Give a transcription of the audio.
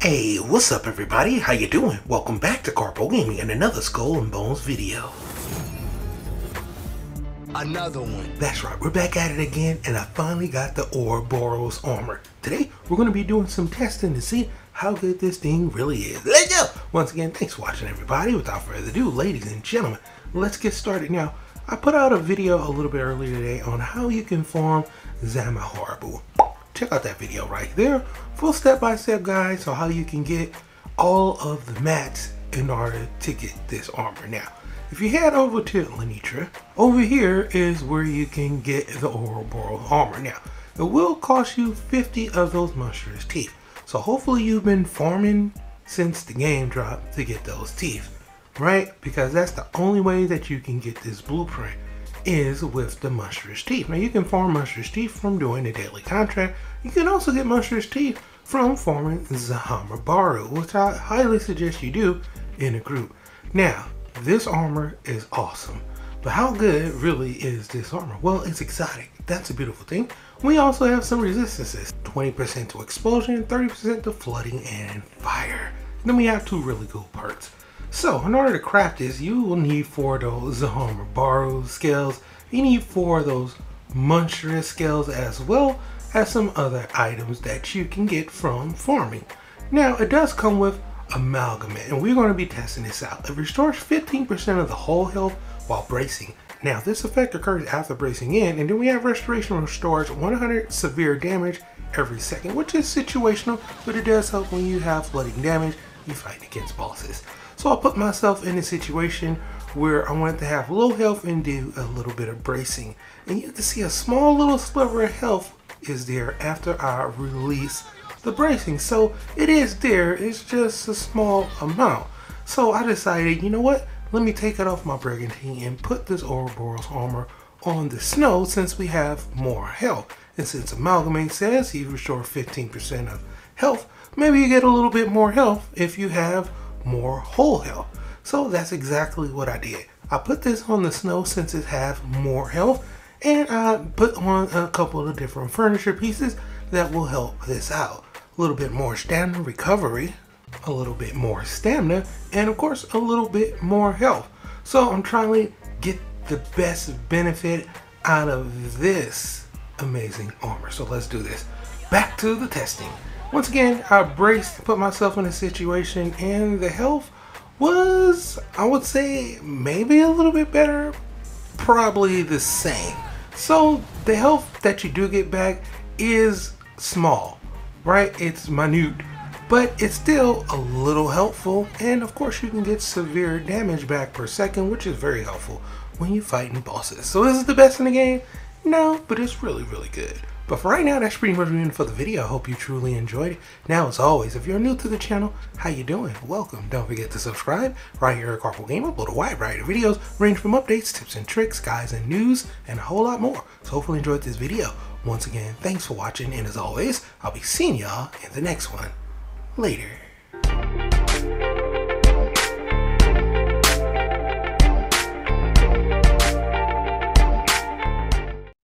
Hey, what's up everybody? How you doing? Welcome back to Karpo Gaming and another Skull and Bones video. Another one. That's right, we're back at it again and I finally got the Ouroboros armor. Today, we're going to be doing some testing to see how good this thing really is. Let's go! Once again, thanks for watching everybody. Without further ado, ladies and gentlemen, let's get started now. I put out a video a little bit earlier today on how you can farm Zamaharibu check out that video right there. Full step-by-step -step guide so how you can get all of the mats in order to get this armor. Now, if you head over to Lenitra, over here is where you can get the Ouroboros armor. Now, it will cost you 50 of those monstrous teeth. So hopefully you've been farming since the game dropped to get those teeth, right? Because that's the only way that you can get this blueprint is with the monstrous teeth. Now you can farm monstrous teeth from doing a daily contract. You can also get monstrous teeth from farming Zahamribaru, which I highly suggest you do in a group. Now, this armor is awesome. But how good really is this armor? Well, it's exotic. That's a beautiful thing. We also have some resistances. 20% to explosion, 30% to flooding and fire. Then we have two really cool parts. So in order to craft this, you will need four of those um, Zahamribaru scales. You need four of those monstrous scales as well as some other items that you can get from farming. Now it does come with amalgamate and we're going to be testing this out. It restores 15% of the whole health while bracing. Now this effect occurs after bracing in and then we have restoration restores 100 severe damage every second which is situational but it does help when you have flooding damage you fight against bosses. So I put myself in a situation where I wanted to have low health and do a little bit of bracing. And you can see a small little sliver of health is there after I release the bracing. So it is there, it's just a small amount. So I decided, you know what, let me take it off my brigantine and put this Ouroboros armor on the snow since we have more health. And since Amalgamate says you restore 15% of health, maybe you get a little bit more health if you have more whole health. So that's exactly what I did. I put this on the snow since it has more health and I put on a couple of different furniture pieces that will help this out. A little bit more stamina recovery, a little bit more stamina, and of course a little bit more health. So I'm trying to get the best benefit out of this amazing armor. So let's do this. Back to the testing. Once again, I braced, put myself in a situation, and the health was, I would say, maybe a little bit better, probably the same. So the health that you do get back is small, right? It's minute, but it's still a little helpful. And of course, you can get severe damage back per second, which is very helpful when you're fighting bosses. So is it the best in the game? No, but it's really, really good. But for right now, that's pretty much it for the video. I hope you truly enjoyed it. Now, as always, if you're new to the channel, how you doing? Welcome. Don't forget to subscribe. Right here at Karpo Game, upload a wide variety of videos, range from updates, tips and tricks, guides and news, and a whole lot more. So hopefully you enjoyed this video. Once again, thanks for watching, and as always, I'll be seeing y'all in the next one. Later.